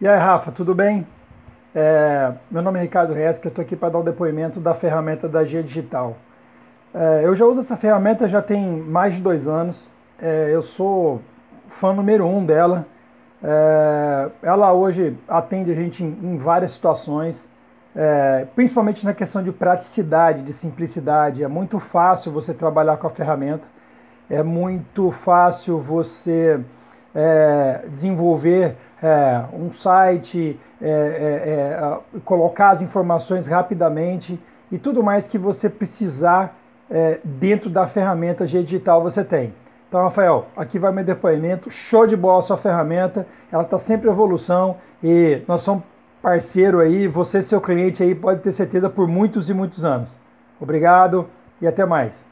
E aí, Rafa, tudo bem? É, meu nome é Ricardo Reis, eu estou aqui para dar o depoimento da ferramenta da Gia Digital. É, eu já uso essa ferramenta já tem mais de dois anos. É, eu sou fã número um dela. É, ela hoje atende a gente em, em várias situações, é, principalmente na questão de praticidade, de simplicidade. É muito fácil você trabalhar com a ferramenta, é muito fácil você é, desenvolver é, um site, é, é, colocar as informações rapidamente e tudo mais que você precisar dentro da ferramenta G Digital você tem. Então, Rafael, aqui vai meu depoimento. Show de bola a sua ferramenta. Ela está sempre em evolução e nós somos parceiro aí. Você, seu cliente aí, pode ter certeza por muitos e muitos anos. Obrigado e até mais.